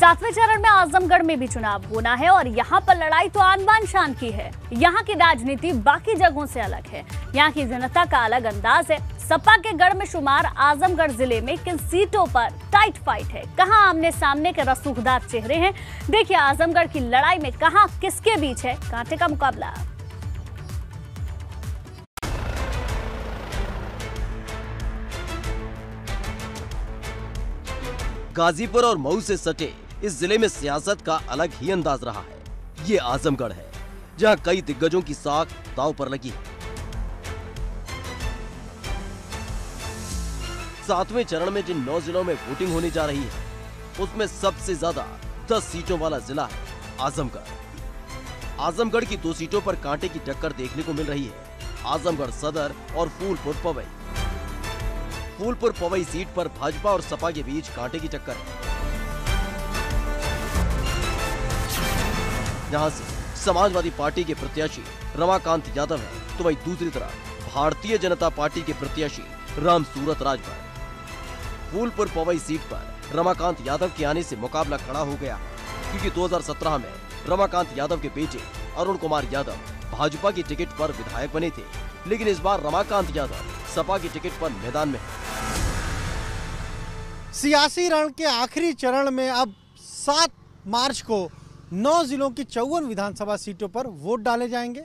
सातवें चरण में आजमगढ़ में भी चुनाव होना है और यहाँ पर लड़ाई तो आन बान शान की है। यहाँ की राजनीति बाकी जगहों से अलग है। यहाँ की जनता का अलग अंदाज है। सपा के गढ़ में शुमार आजमगढ़ ज़िले में किन सीटों पर टाइट फाइट है। कहाँ आमने सामने के रसूखदार चेहरे हैं? देखिए आजमगढ़ की लड़ाई में कहाँ किसके बीच है? कांटे का मुकाबला। गाजीपुर और मऊ से सटे। इस ज़िले में सियासत का अलग ही अंदाज रहा है। ये आजमगढ़ है, जहाँ कई दिग्गजों की साख दाव पर लगी है। सातवें चरण में जिन नौ जिलों में वोटिंग होने जा रही है, उसमें सबसे ज़्यादा दस सीटों वाला जिला है आजमगढ़। आजमगढ़ की दो सीटों पर कांटे की टक्कर देखने को मिल रही है। आजमगढ़ सदर और फूलपुर पवई। फूलपुर पवई सीट पर भाजपा और सपा के बीच कांटे की टक्कर है। जहाँ से समाजवादी पार्टी के प्रत्याशी रमाकांत यादव है तो वही दूसरी तरफ़ भारतीय जनता पार्टी के प्रत्याशी राम सूरत राजभर फूलपुर पवई सीट पर रमाकांत यादव के आने से मुकाबला खड़ा हो गया, क्योंकि 2017 में रमाकांत यादव के बेटे अरुण कुमार यादव भाजपा की टिकट पर विधायक बने थे, लेकिन इस बार रमाकांत यादव सपा की टिकट पर मैदान में हैं। सियासी रण के आखिरी चरण में अब सात मार्च को नौ जिलों की चौवन विधानसभा सीटों पर वोट डाले जाएँगे।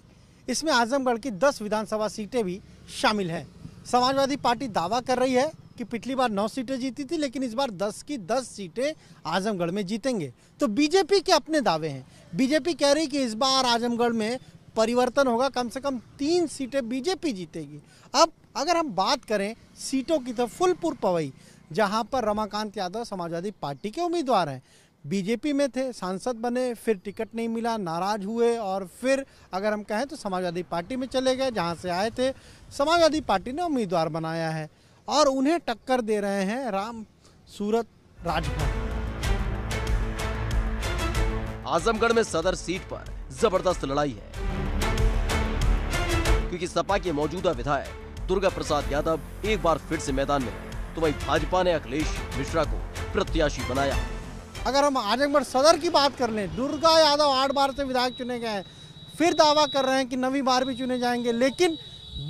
इसमें आजमगढ़ की दस विधानसभा सीटें भी शामिल हैं। समाजवादी पार्टी दावा कर रही है कि पिछली बार नौ सीटें जीती थी, लेकिन इस बार दस की दस सीटें आजमगढ़ में जीतेंगे। तो बीजेपी के अपने दावे हैं। बीजेपी कह रही कि इस बार आजमगढ़ में परिवर्तन होगा, कम से कम तीन सीटें बीजेपी जीतेगी। अब अगर हम बात करें सीटों की तो फुलपुर पवई, जहाँ पर रमाकांत यादव समाजवादी पार्टी के उम्मीदवार हैं। बीजेपी में थे, सांसद बने, फिर टिकट नहीं मिला, नाराज़ हुए और फिर अगर हम कहें तो समाजवादी पार्टी में चले गए, जहाँ से आए थे। समाजवादी पार्टी ने उम्मीदवार बनाया है और उन्हें टक्कर दे रहे हैं राम सूरत राजभर आजमगढ़ में सदर सीट पर ज़बरदस्त लड़ाई है, क्योंकि सपा के मौजूदा विधायक दुर्गा प्रसाद यादव एक बार फिर से मैदान में तो वही भाजपा ने अखिलेश मिश्रा को प्रत्याशी बनाया। अगर हम आजमगढ़ सदर की बात कर लें, दुर्गा यादव आठ बार से विधायक चुने गए हैं। फिर दावा कर रहे हैं कि नवी बार भी चुने जाएँगे, लेकिन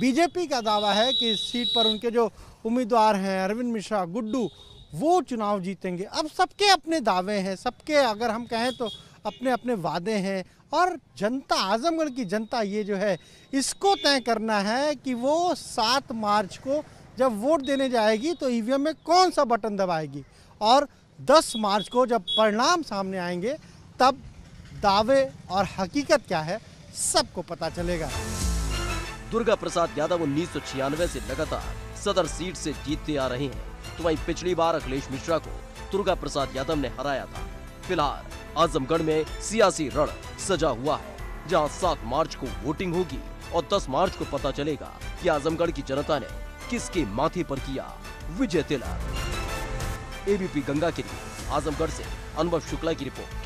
बीजेपी का दावा है कि इस सीट पर उनके जो उम्मीदवार हैं, अरविंद मिश्रा, गुड्डू, वो चुनाव जीतेंगे। अब सबके अपने दावे हैं, सबके अगर हम कहें तो अपने अपने वादे हैं। और जनता, आजमगढ़ की जनता ये जो है, इसको तय करना है कि वो सात मार्च को जब वोट देने जाएगी तो ईवीएम में कौन सा बटन दबाएगी। और 10 मार्च को जब परिणाम सामने आएँगे, तब दावे और हकीकत क्या है, सबको पता चलेगा। दुर्गा प्रसाद यादव उन्नीस से लगातार सदर सीट से जीतते आ रहे हैं। तो वहीं पिछली बार अखिलेश मिश्रा को दुर्गा प्रसाद यादव ने हराया था। फ़िलहाल आजमगढ़ में सियासी रण सजा हुआ है, जहाँ 7 मार्च को वोटिंग होगी और 10 मार्च को पता चलेगा कि आजमगढ़ की जनता ने किसके माथे पर किया विजय तिलक। एबीपी गंगा के लिए। आजमगढ़ से अनुभव शुक्ला की रिपोर्ट।